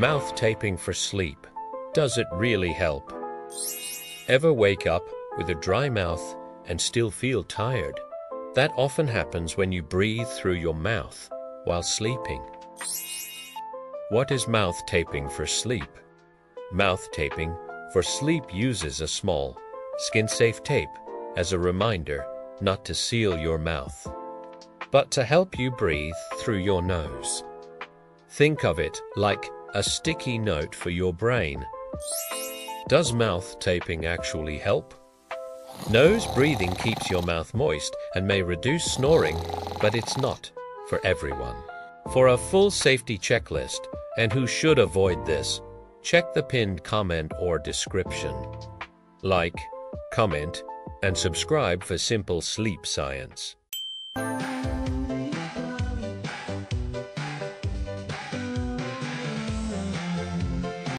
Mouth taping for sleep. Does it really help? Ever wake up with a dry mouth and still feel tired? That often happens when you breathe through your mouth while sleeping. What is mouth taping for sleep? Mouth taping for sleep uses a small, skin-safe tape as a reminder not to seal your mouth, but to help you breathe through your nose. Think of it like a sticky note for your brain. Does mouth taping actually help? Nose breathing keeps your mouth moist and may reduce snoring, but it's not for everyone. For a full safety checklist and who should avoid this, check the pinned comment or description. Like, comment, and subscribe for simple sleep science.